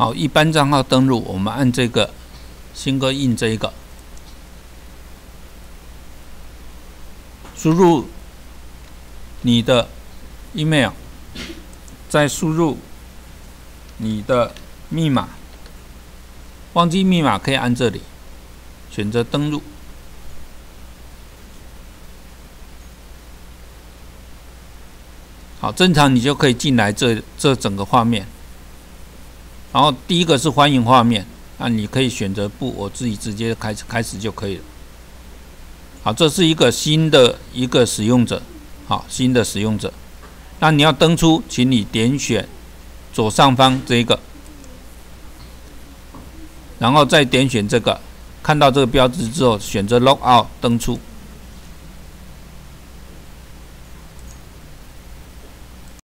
好，一般账号登录，我们按这个新哥印这一个，输入你的 email，再输入你的密码，忘记密码可以按这里选择登录。好，正常你就可以进来这这整个画面。然后第一个是欢迎画面，那你可以选择不，我自己直接开始开始就可以了。好，这是一个新的一个使用者，好，新的使用者。那你要登出，请你点选左上方这一个，然后再点选这个，看到这个标志之后，选择 log out 登出。